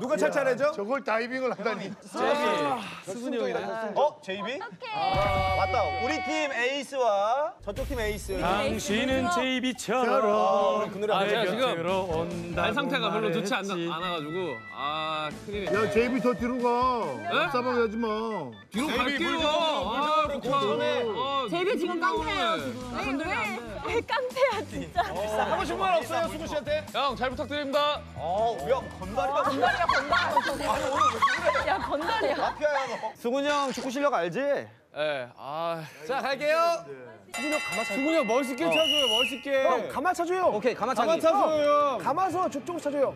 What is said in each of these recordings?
누가 찰 차례죠? 저걸 다이빙을 하다니. 수근이 형이네. 어? JB? 맞다. 우리 팀 에이스와 저쪽 팀 에이스. 당신은 JB처럼 그 노래 아, 안 제가 돼. 지금 발 상태가 별로 좋지 않. 않아가지고 아 큰일이네. 야, JB 저 뒤로 가. 싸방 하지 마. 뒤로 갈게요. 아. 아, JB 지금 그래. 지금. 왜, 왜, 왜 깡패야 진짜. 하고 싶은 말 없어요, 수근 씨한테? 형, 잘 부탁드립니다. 어, 야, 건달이다. 건달이야 건달. 아니, 오늘 왜 그래? 야 건달이야. 마피아야, 너. 수근이 형 축구 실력 알지? 예, 아, 자, 갈게요. 수근이 형 멋있게 쳐줘요, 멋있게. 가마 차줘요. 오케이, 가마 차기. 가마 쳐줘요. 가마서 저쪽으로 차줘요.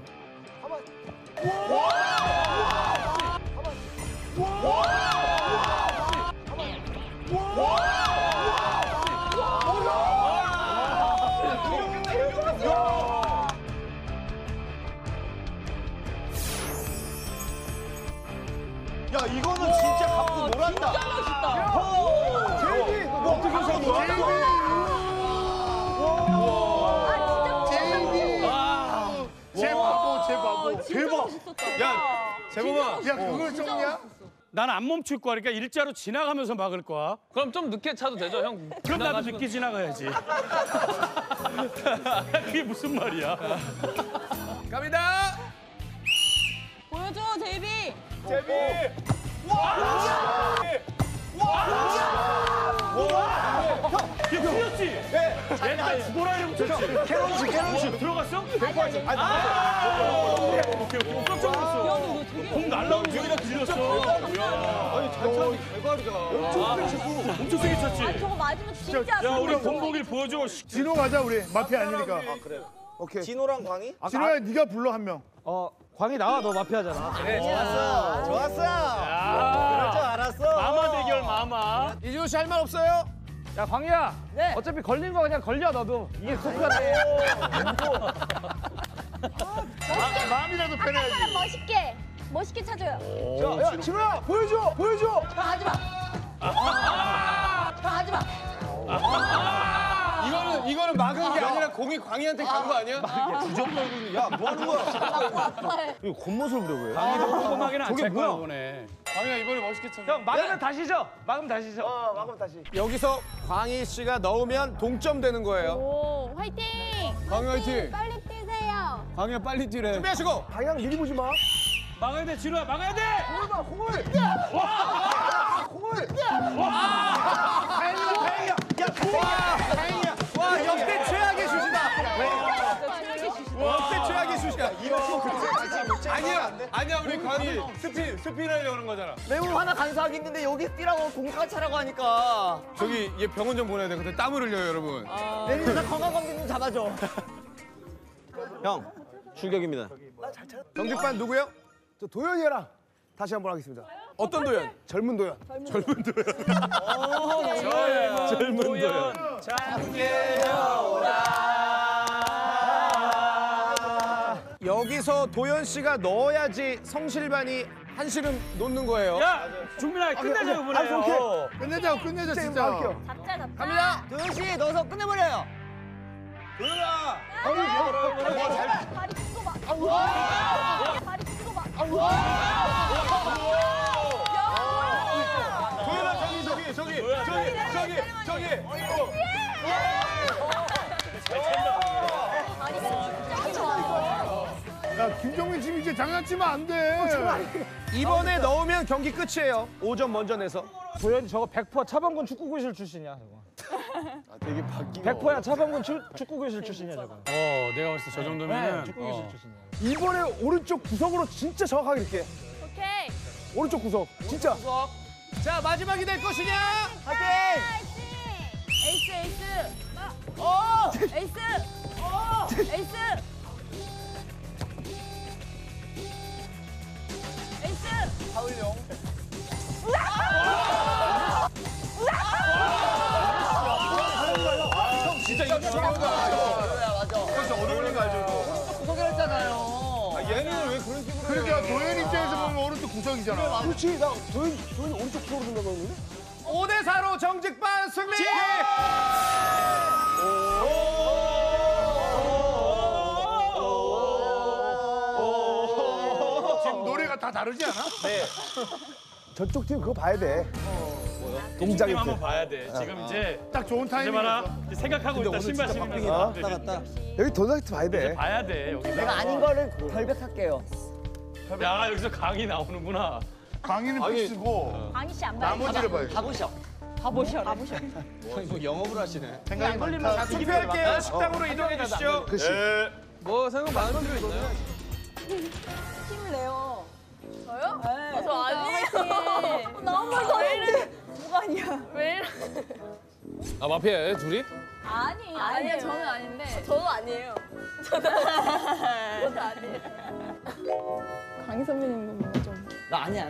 야, 멋있다. 제이비, 너 어떻게 산 거야? 제 바보, 제 바보. 진짜 멋있었다. 야, 재범아. 야, 그걸 정리야? 난안 멈출 거야. 그러니까 일자로 지나가면서 막을 거야. 그럼 좀 늦게 차도 되죠, 형? 그럼 나도. 늦게 지나가야지. 그게 무슨 말이야? 갑니다. 보여줘 제비. 이 게 틀렸지? 네. 옛날 죽어라 이러고 쳤지. 캐런식, 캐런식. 들어갔어? 아, 오케이, 오케이. 깜짝 놀랐어. 공 날라오는 소리가 들렸어. 아니, 잘 차기 대가리다. 엄청 세게 쳤지? 저거 맞으면 진짜. 야, 우리 공복일 보여줘. 진호 가자, 우리. 마피아 아니니까. 오케이. 진호랑 광희? 진호야, 네가 불러, 한 명. 어, 광희 나와, 너 마피아잖아. 그래, 좋았어. 좋았어. 그럴 줄 알았어. 마마 대결 마마. 이준호 씨 할 말 없어요? 야 광희야 네. 어차피 걸린 거 그냥 걸려 너도 이게 소프가 돼 마음이라도 편해야지. 사람 멋있게 멋있게 찾아요. 자, 야, 진호야, 보여줘, 보여줘. 하지 마. 하지 마. 이거는, 막은 게 아니라 공이 광희한테 간 거 아니야? 야, 뭐 하는 거야? 이거 겉멋을 부려, 왜? 꼼꼼하게는 안 저게 찰 거야, 뭐야? 이번에. 광희야, 이번에 멋있게 쳐. 형 막으면 다시죠 막으면 다시죠 어, 막으면 다시. 여기서 광희 씨가 넣으면 동점 되는 거예요. 오 화이팅. 광희 화이팅. 빨리 뛰세요. 광희야, 빨리 뛰래. 준비하시고. 방향 미리 보지 마. 막아야 돼, 진호야, 막아야 돼! 공을 봐, 공을. 와! 공을. 와! 아니야, 아니야, 우리 광희 스핀, 스핀 하려고 그런 거잖아. 매우 하나 간사하게 했는데 여기 뛰라고 공가 차라고 하니까 저기 얘 병원 좀 보내야 돼. 근데 땀을 흘려요, 여러분. 내리면서 건강검진 좀 잡아줘 형, 출격입니다. 정직반 누구요? 저 도현이랑 다시 한번 하겠습니다. 어떤 도연? 젊은 도현. 젊은 도연. 여기서 도연 씨가 넣어야지 성실반이 한시름 놓는 거예요. 야, 중민아, 끝내자, 이번에. 아, 오케이. 어. 끝내자, 끝내자, 진짜. 할게요. 잡자 잡자. 갑니다. 도현 씨 넣어서 끝내버려요. 다리 큰거 봐. 다리 큰거 봐. 도연아 저기 저기 저기 저기 저기 저기. 다리가 야, 김정민 지금 이제 장난치면 안 돼. 이번에 넣으면 경기 끝이에요. 5점 먼저 내서. 도현이 저거 100% 차범근 축구교실 출신이야 저거 되게 바뀌 100%야 차범근 추, 축구교실 출신이야 저거 어, 내가 봤을 때 저 정도면은. 네, 축구교실 어. 출신이야 이번에 오른쪽 구석으로 진짜 정확하게 이렇게. 오케이. 오른쪽 구석. 진짜. 자 마지막이 될 것이냐? 파이팅. 에이스 에이스. 어. 에이스. 어. 에이스. 진짜 이거 저거다. 진짜 어려운 거 알죠? 구속했잖아요 얘는 왜 그런 식으로? 그러니까 도현 입장에서 보면 오른쪽 구석이잖아. 그렇지. 나 도현, 도현이 오른쪽 구석으로 된다고 했는데? 5대 4로 정직반 승리. 지금 다 다르지 않아? 저쪽 팀 그거 봐야 돼. 동작이 팀 한번 봐야 돼. 지금 이제 딱 좋은 이제 타이밍이었어. 봐라. 이제 생각하고 있다. 신발 신으면서. 왔다 갔다. 여기 동작이 봐야 돼. 봐야 돼. 여기. 내가 아닌 거를 결백할게요. 야 여기서 강이 나오는구나. 강의는 필수고 강희 씨안 봐요. 나머지를 봐야지. 가보셔. 가보셔. 가보셔. 생각이 많다. 투표할게요. 식당으로 이동해 주시죠. 그렇지. 뭐 생각 많은 분 있나요? 힘을 내요. 저요? 네. 저 아니에요. 너무 더운데. 뭐가 아니야. 왜 이러? 아 마피아예요 둘이? 아니, 아니요, 저는 아닌데. 저도 아니에요. 저도 저도 아니에요. 강희 선배님도 뭔가 좀. 나 아니야.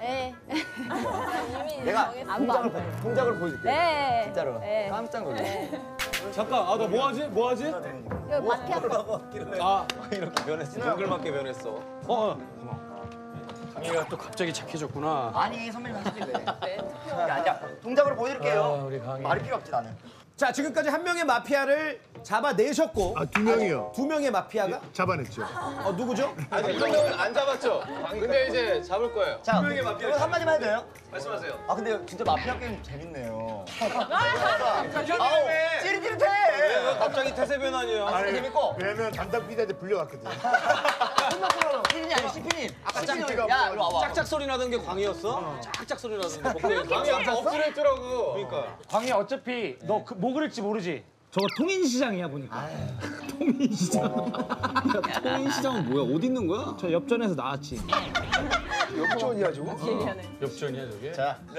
에. 이미 내가. 동작을 보- 동작을 보여줄게. 네. 진짜로. 네. 깜짝 놀래. 잠깐, 아, 나 뭐 하지? 뭐 하지? 이거 마피아 아, 동글맞게 변했어. 어, 어. 강희가 또 갑자기 착해졌구나. 아니 선배님 하시길래. 야, 아니야. 동작으로 보여드릴게요. 아, 우리 강희. 말이 필요 없지 나는. 자 지금까지 한 명의 마피아를 잡아내셨고 아, 두 명이요. 두 명의 마피아가 잡아냈죠. 어 누구죠? 아니 한 명은 안 잡았죠? 근데 이제 잡을 거예요. 자, 이거 한 마디만 해도 돼요? 말씀하세요. 아 근데 진짜 마피아 게임 재밌네요. 아우, 찌릿찌릿해. 갑자기 태세 변환이야. 아, 재밌고. 왜냐면 담당 PD한테 불려갔거든. 피디님 아니 시피님. 아까 시피가 찌릿찌릿. 야, 이리 와봐. 짝짝 소리 나던 게 광이었어? 짝짝 소리 나던데 목소리. 광이 아까 엎드려 있더라고. 그러니까. 광희 어차피 너 그, 뭐 그릴지 모르지? 저거 통인시장이야 보니까. 통인시장. 통인시장은 뭐야? 어디 있는 거야? 저 엽전에서 나왔지. 역전이야 저거. 엽전이야 저게?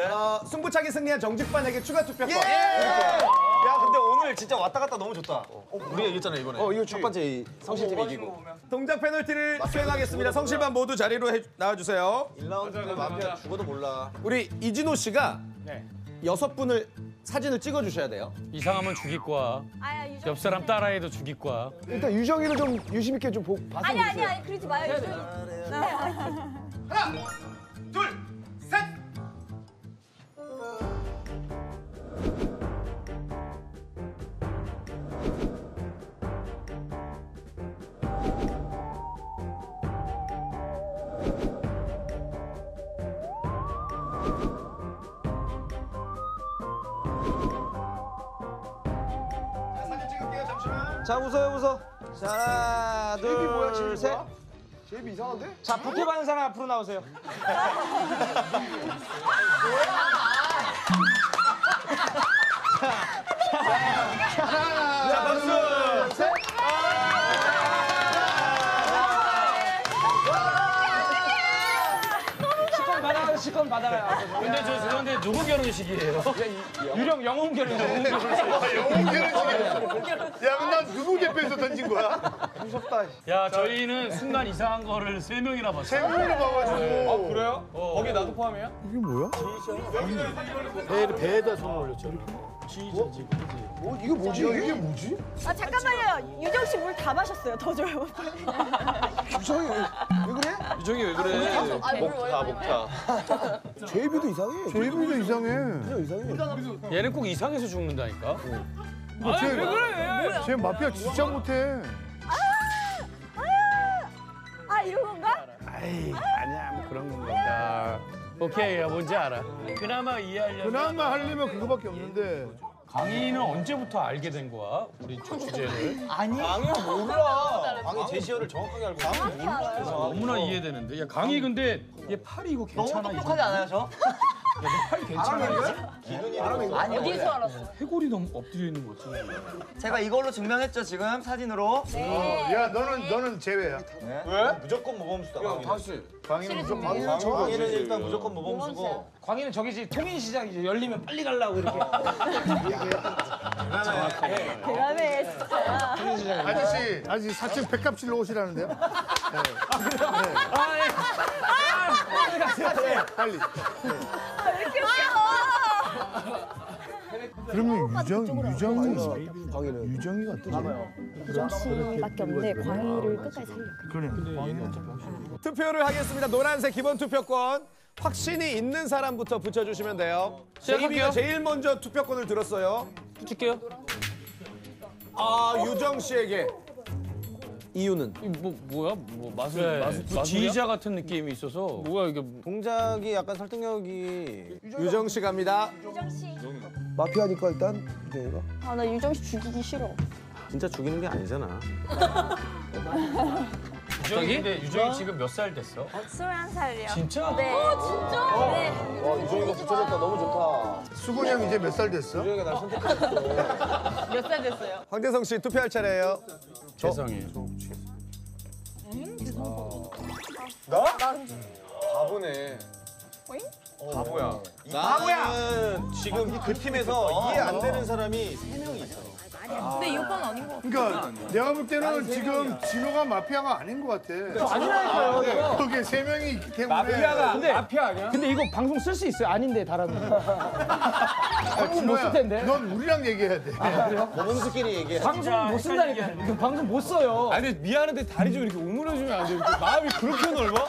어, 승부차기 승리한 정직반에게 추가 투표권. 야 근데 오늘 진짜 왔다 갔다 너무 좋다. 우리가 이겼잖아 이번에. 어, 이거 첫 번째 성실팀 이기고. 동작 페널티를 수행하겠습니다. 성실반 모두 자리로 해, 나와주세요. 1라운드 마피아 죽어도 몰라. 우리 이진호 씨가 네. 여섯 분을 사진을 찍어주셔야 돼요. 이상하면 죽일 거야. 아야 유정. 옆 사람 따라해도 죽일 거야. 일단 유정이를 좀 유심 있게 좀 보, 봐서 아니 아니 보세요. 아니 그러지 마요. 유정. 자, 웃어요, 웃어. 자, 하나, 둘, 제이비 뭐야 제이비 셋. 뭐야? 제이비 이상한데? 자, 부캐 받는 사람 앞으로 나오세요. 누구 결혼식이에요? 유령 영웅 결혼, 영웅 결혼. 영웅 결혼식이야. 야, 근데 난 누구 대표에서 던진 거야? 무섭다. 야 저희는 순간 이상한 거를 세 명이나 봤어. 세 명이나 봐가지고. 그래요? 거기 나도 포함이야? 이게 뭐야? 배에 배에다 손을 올렸죠. 뭐 이거 뭐지? 야, 이게 뭐지? 아 잠깐만요. 유정 씨 물 다 마셨어요. 더 줘요. 유정이 왜, 왜 그래? 유정이 왜 그래? 아니, 물 목타 목타. 제이비도 이상해. 제이비도 이상해. 그냥 이상해. 얘는 꼭 이상해서 죽는다니까. 쟤, 왜 그래? 쟤 마피아 진짜 못해. 아 이런 건가? 아이, 뭐 건가. 오케이, 야, 뭔지 알아. 그나마 이해하려면 그나마 하려면 그거밖에 없는데. 강희는 언제부터 알게 된 거야? 우리 저 주제를. 광이가 몰라. 광이 제시어를 정확하게 알고 있어. 너무나 이해되는데. 야, 강희 근데 얘 팔이 이거 너무 괜찮아? 똑똑하지 않아요 저? 팔 괜찮아? 아니 어디서 알았어? 해골이 너무 엎드려 있는 거지. 제가 이걸로 증명했죠 지금 사진으로. 어, 야, 너는, 너는 제외야. 왜? 무조건 모범수다. 다시. 광희는 무조건 광희는 저거 광이는 일단 무조건 모범수고. 광희는 저기지, 통인시장 이제 열리면 빨리 가려고 이렇게. 대단해 진짜. 아저씨, 아저씨 4층 백값실로 오시라는데요? 네. 아, 예. 빨리. 왜 이렇게 웃겨? 그러면 유정, 유정이, 광희는. 유정이가 어떠지? 유정 씨밖에 없는데 광희를 끝까지 살려. 그래. 투표를 하겠습니다. 노란색 기본 투표권. 확신이 있는 사람부터 붙여주시면 돼요. 제이비가 제일 먼저 투표권을 들었어요. 붙일게요. 아 유정 씨에게. 이유는 뭐 뭐야? 뭐 마술 마술 지휘자 같은 느낌이 있어서 뭐야 이게 동작이 약간 설득력이 유정 씨 갑니다. 유정 씨. 마피아니까 일단 유정이가. 아 나 유정 씨 죽이기 싫어. 진짜 죽이는 게 아니잖아. 유정이 근데 유정이 지금 몇 살 됐어? 21살이요. 진짜? 네. 진짜? 네. 어, 유정이가 붙여줬다. 너무 좋다. 수근이 형 이제 몇 살 됐어? 유정이가 날 선택했어. 몇 살 됐어요? 황재성 씨 투표할 차례예요. 세상에. 바보네. 바보야. 바보야. 지금 그 팀에서 이해 안 되는 사람이 세 명이 있어. 근데 이 오빠는 아닌 것 같아. 그러니까 내가 볼 때는 지금 진호가 마피아가 아닌 것 같아. 아니라니까요. 그게 세 명이 있기 때문에. 근데 마피아 아니야? 근데 이거 방송 쓸 수 있어요? 아닌데 다른 거. 방송 못 쓸 텐데. 넌 우리랑 얘기해야 돼. 모범수끼리 얘기해. 방송 못 쓴다니까. 이거 방송 못 써요. 아니 미안한데 다리 좀 이렇게 오므려주면 안 돼? 이렇게 마음이 그렇게 넓어?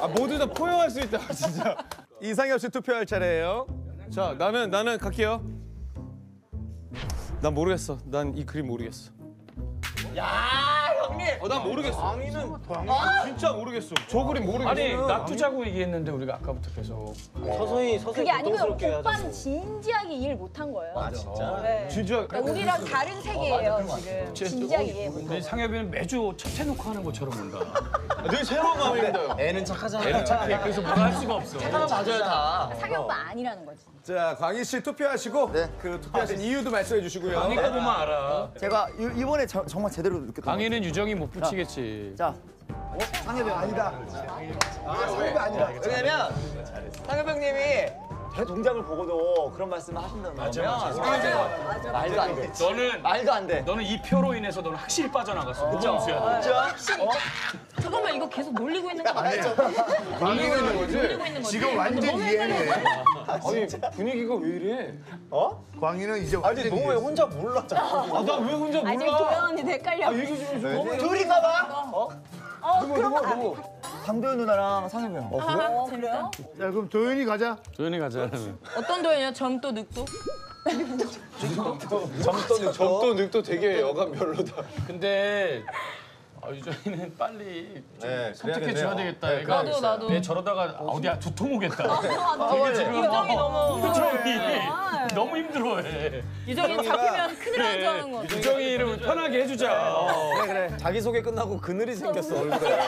아 모두 다 포용할 수 있다 진짜. 이상엽 씨 투표할 차례예요. 자 나는 나는 갈게요. 난 모르겠어. 난 이 그림 모르겠어. 어, 난 모르겠어. 광희는 진짜 모르겠어. 저 그림 모르겠어. 아니 놔두자고 얘기했는데 우리가 아까부터 계속. 서서히 서서히 그게. 고통스럽게 오빠는. 진지하게 일 못한 거예요. 아 진짜? 네. 진짜. 그러니까 우리랑 다른 세계예요 지금. 진지하게 이해 못. 근데 상엽이는 매주 첫 해 놓고 하는 것처럼 뭔가. 늘 새로운 마음입니다. 애는 착하잖아. 애는 착해. 그래서 뭐라 할 수가 없어. 맞아요 다. 상혁 오빠 아니라는 거지. 자, 광희 씨 투표하시고 그 투표하신 이유도 말씀해 주시고요. 거 보면 알아. 제가 이- 이번에 저- 정말 제대로 느꼈던 것 강의는 유 정이 못 붙이겠지. 자, 상엽이 아니다. 상엽이 아니다. 왜냐면 상엽 형님이 제 동작을 보고도 그런 말씀을 하신다는 거면 말도 안 돼. 너는 말도 안 돼. 너는 이 표로 인해서 너는 확실히 빠져나갔어. 그죠? 진짜? 잠깐만 이거 계속 놀리고 있는 거 아니야? 방해가 있는 거지? 놀리고 있는 거지. 지금 완전 이해해. 아니 분위기가 왜 이래? 어? 광희는 이제 아니 완전 너왜 이해했어. 혼자 몰라 자꾸. 아 나 왜 혼자 아 지금 도현 언니 헷갈려. 얘기 좀 해줘. 둘인가 봐. 어 그럼 아, 강도현 누나랑 상엽이 형. 아, 재밌다. 자 그럼 도현이 가자. 조연이 가자. 어떤 도현이야? 점도 늑도? 점도 늑도 되게 여간 별로다. 근데 아, 유정이는 빨리 좀 네, 선택해. 줘야 되겠다. 네, 얘가 나도, 나도. 내 저러다가 어디야 두통 오겠다. 유정이 너무 유정이 너무 힘들어해. 유정이 잡히면 큰일 나는 줄 아는 거. 유정이를 편하게 해주자. 그래 그래. 자기 소개 끝나고 그늘이 생겼어 얼굴에.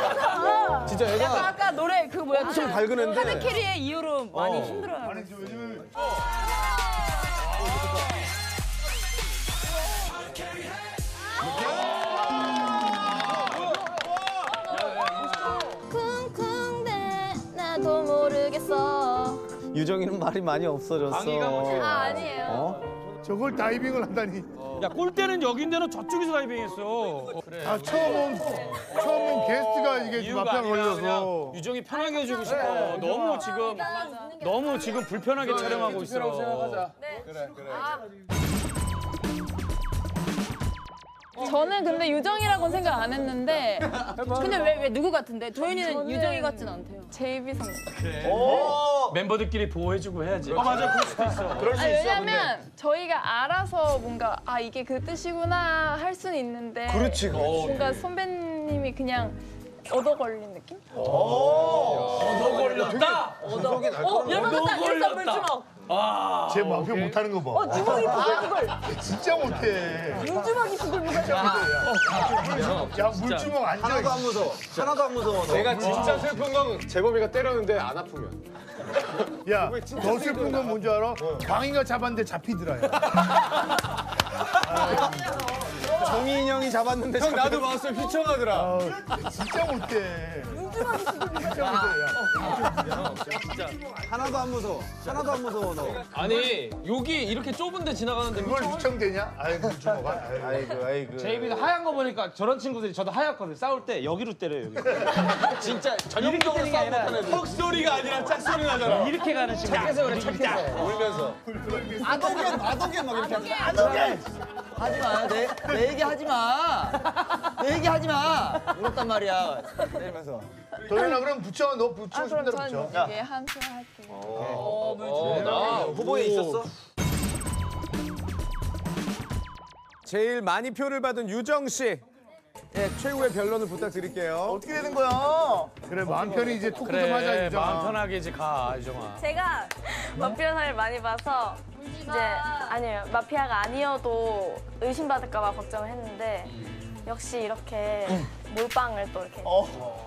진짜 약간 얘가 아까 노래 그 뭐야? 엄청 밝은 애인데. 하드 캐리의 이후로 많이 힘들어요. 아니 저 요즘 유정이는 말이 많이 없어졌어. 아 아니에요. 저걸 다이빙을 한다니. 야 골대는 여긴데는 저쪽에서 다이빙했어. 그래. 아 처음 온 처음 온 게스트가 이게 마피아 걸려서. 유정이 편하게 해주고 싶어. 너무 지금 너무 지금 불편하게 촬영하고 있어. 저는 근데 유정이라고는 생각 안 했는데 근데 왜, 왜 누구 같은데? 도현이는 유정이 같진 않대요. 제이비 상. 멤버들끼리 보호해주고 해야지. 아 맞아 그럴 수도 있어. 그럴 수 아니, 있어. 왜냐면 저희가 알아서 뭔가 아 이게 그 뜻이구나 할 수는 있는데 그렇지. 뭔가 선배님이 그냥 얻어 걸린 느낌? 너 걸렸다. 어 열받았다. 일산 물주먹. 제 마피아 못하는 거 봐. 어 주먹이 부글부글. 진짜 못해. 물주먹이 부글부글. 야 물주먹 하나도 앉아. 안 무서워. 하나도 안 무서워. 너. 내가 진짜 슬픈 건 재범이가 때렸는데 안 아프면. 야 더 슬픈 건 뭔지 알아? 광희가 잡았는데 잡히더라. 야. 정인 형이 잡았는데 형 나도 봤어 휘청하더라. 아우, 진짜 못해. 진짜 못해. 야. 하나도 안 무서워. 하나도 안 무서워 너. 아니 여기 이렇게 좁은데 지나가는데 그걸 유청되냐? 아이 물주먹아. 아이고. 아이고 아이고. 제이비도 하얀 거 보니까 저런 친구들이 저도 하얗거든. 싸울 때 여기로 때려요. 여기. 진짜 전형적으로 싸움 못하는 애들. 턱 소리가 아니라 짝 소리 나잖아. 이렇게 가는 친구. 착해서 그래, 착해서. 울면서. 아동견 아동견 막 이렇게. 하 지 마. 내, 내 얘기 하지 마. 내 얘기 하지 마. 울었단 말이야. 때리면서. 도현아 그럼 붙여. 너 붙이고 아 싶은 그럼 대로 전 붙여. 이게 한표 할게요. 어, 나 후보에 있었어? 제일 많이 표를 받은 유정 씨 예, 최후의 변론을 부탁드릴게요. 어떻게 되는 거야? 그래 마음 편히 이제 토크 좀 그래 하자 유정아. 마음 편하게 이제 가 유정아. 제가 마피아를 많이 봐서 이제 아니에요 마피아가 아니어도 의심받을까봐 걱정을 했는데 역시 이렇게 몰빵을 또 이렇게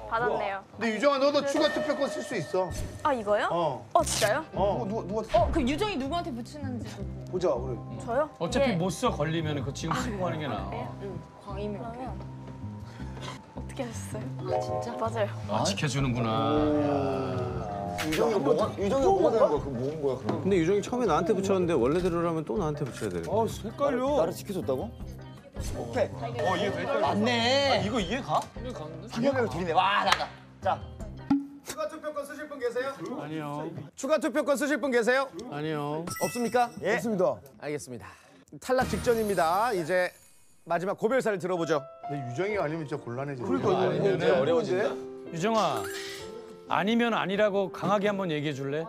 받았네요. 근데 유정아 너도 추가 투표권 쓸 수 있어. 아 이거요? 어. 어 진짜요? 어. 누가 누가 어, 그 유정이 누구한테 붙이는지 보자 그래. 저요? 어차피 예. 못써 걸리면 그 지금 쓰고 가는 게 나아. 광희면. 그러면 어떻게 하셨어요? 아 진짜? 맞아요. 아, 지켜주는구나. 유정이 뭐가 유정이 뭐가 되는 거야? 그 뭐인 거야 그럼? 근데 유정이 처음에 나한테 붙였는데 원래대로라면 또 나한테 붙여야 돼. 어 헷갈려. 나를 지켜줬다고? 오케이. 어 이해 돼? 맞네. 이거 이해 가? 상혁이랑 둘이네. 와 나가. 자. 추가 투표권 쓰실 분 계세요? 아니요. 추가 투표권 쓰실 분 계세요? 아니요. 없습니까? 예. 좋습니다. 알겠습니다. 탈락 직전입니다. 이제 마지막 고별사를 들어보죠. 근데 유정이가 아니면 진짜 곤란해져. 이제 어려워진다. 유정아 아니면 아니라고 강하게 한번 얘기해 줄래?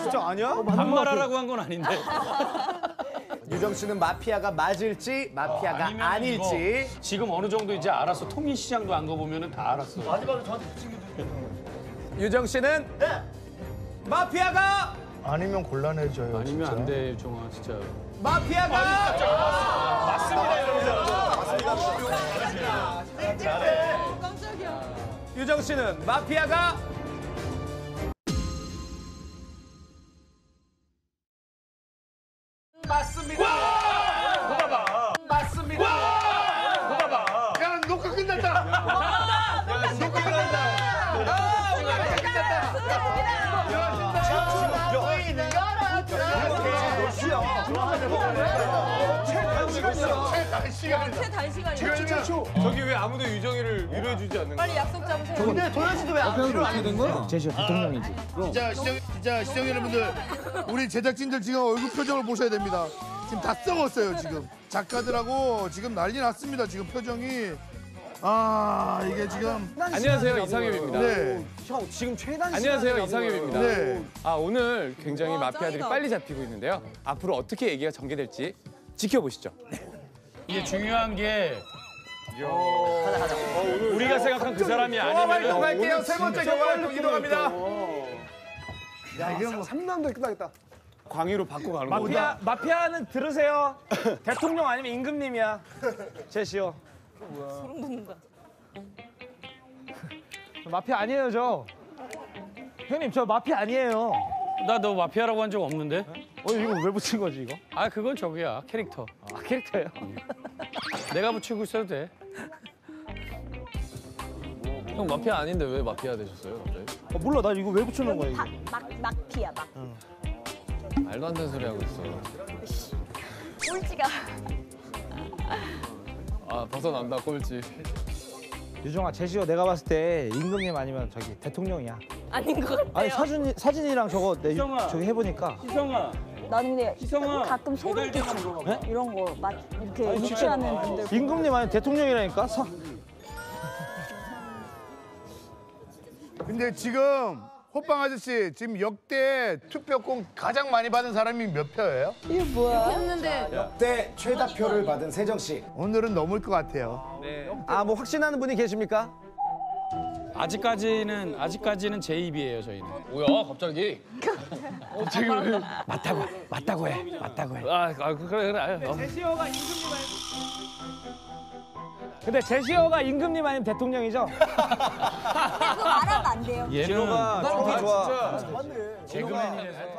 진짜 아니야? 반말하라고 한 건 아닌데. 유정 씨는 마피아가 맞을지 마피아가 아니면 아닐지 이거 지금 어느 정도 이제 알았어. 통일시장도 안 가보면은 다 알았어. 유정 씨는 마피아가 아니면 곤란해져요. 아니면 진짜. 안 돼, 유정아 진짜. 마피아가 유정 씨는 마피아가 맞습니다. 맞습니다. 야 녹화 끝났다. 저기 왜 아무도 유정이를 위로해주지 않는 거야? 빨리 약속 잡으세요. 근데 도현 씨도 왜안 필요 제시어 대통령이지. 진짜 시청 진짜 시청 여러분들 우리 제작진들 지금 얼굴 표정을 보셔야 됩니다. 지금 다 썩었어요 지금 작가들하고 지금 난리 났습니다 지금 표정이 아 이게 지금 안녕하세요 이상엽입니다. 네 형 지금 최단 안녕하세요 이상엽입니다. 네. 아 오늘 굉장히 마피아들이 빨리 잡히고 있는데요. 앞으로 어떻게 얘기가 전개될지 지켜보시죠. 이게 중요한 게 우리가 생각한 그 사람이 경험활동 아니면 갈게요. 세 번째 경험활동 이동합니다. 야 이거 뭐 3라운드 끝나겠다. 광희로 바꿔 가는 거죠. 마피아 마피아는 들으세요. 대통령 아니면 임금님이야. 제시 어. 소름 돋는다. 마피아 아니에요 저. 형님 저 마피아 아니에요. 나 너 마피아라고 한 적 없는데? 어 이거 왜 붙인 거지 이거? 아 그건 저기야 캐릭터. 아 캐릭터예요? 내가 붙이고 있어도 돼. 형 마피아 아닌데 왜 마피아 되셨어요 갑자기? 어, 몰라 나 이거 왜 붙여놓은 거야 이거? 막 막피야 막. 말도 안 되는 소리 하고 있어. 꼴찌가 아 벗어난다 꼴찌. 유정아 제시어 내가 봤을 때 임금님 아니면 저기 대통령이야. 아닌 것 같아요. 아니 사진 사진이랑 저거 내 유- 희성아. 저기 해보니까 희성아. 나는 근데 희성아, 가끔 소름 끼쳐. 네? 이런 거 막 이렇게 유치하는 분들. 임금님 아니면 대통령이라니까. 사, 근데 지금 호빵 아저씨 지금 역대 투표권 가장 많이 받은 사람이 몇 표예요? 역대 최다 표를 받은 세정 씨. 오늘은 넘을 것 같아요. 아뭐 확신하는 분이 계십니까? 아직까지는 아직까지는 제 입이에요 저희는. 뭐야 갑자기? 갑자기 왜? 맞다고 맞다고 해 맞다고 해. 아, 아 그래 그래. 아, 어. 제시어가 임금님 아니면 근데 제시어가 임금님 아니면 대통령이죠? 그거 말하면 안 돼요. 얘는 아, 좋아. 개그맨이라서.